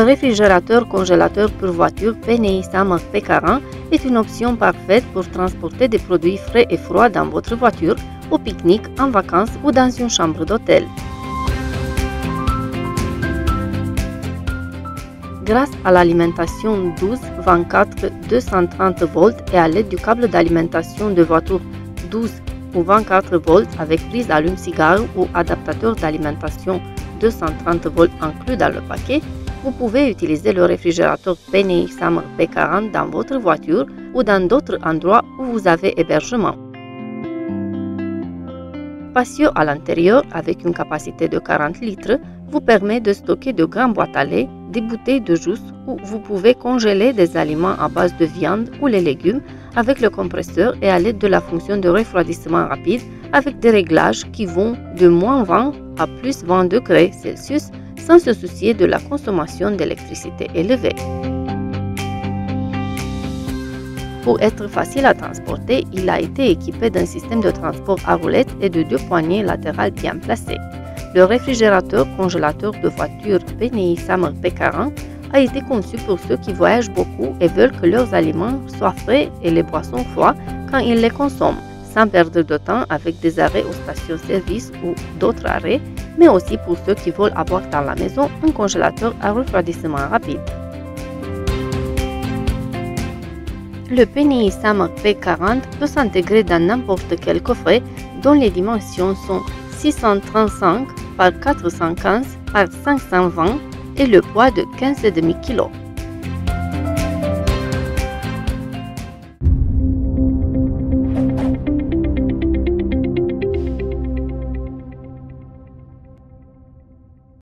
réfrigérateur congélateur pour voiture PNI Summer P40 est une option parfaite pour transporter des produits frais et froids dans votre voiture, au pique-nique, en vacances ou dans une chambre d'hôtel. Grâce à l'alimentation 12, 24, 230 volts et à l'aide du câble d'alimentation de voiture 12 ou 24 volts avec prise allume-cigare ou adaptateur d'alimentation 230 volts inclus dans le paquet, vous pouvez utiliser le réfrigérateur PNI Summer P40 dans votre voiture ou dans d'autres endroits où vous avez hébergement. Patio à l'intérieur avec une capacité de 40 litres vous permet de stocker de grandes boîtes à lait, des bouteilles de jus où vous pouvez congeler des aliments à base de viande ou les légumes avec le compresseur et à l'aide de la fonction de refroidissement rapide avec des réglages qui vont de moins 20 à plus 20 degrés Celsius sans se soucier de la consommation d'électricité élevée. Pour être facile à transporter, il a été équipé d'un système de transport à roulettes et de deux poignées latérales bien placées. Le réfrigérateur congélateur de voiture PNI Summer P40 a été conçu pour ceux qui voyagent beaucoup et veulent que leurs aliments soient frais et les boissons froides quand ils les consomment, sans perdre de temps avec des arrêts aux stations-service ou d'autres arrêts, mais aussi pour ceux qui veulent avoir dans la maison un congélateur à refroidissement rapide. Le PNI Summer P40 peut s'intégrer dans n'importe quel coffret dont les dimensions sont 635 par 415 par 520 et le poids de 15,5 kg.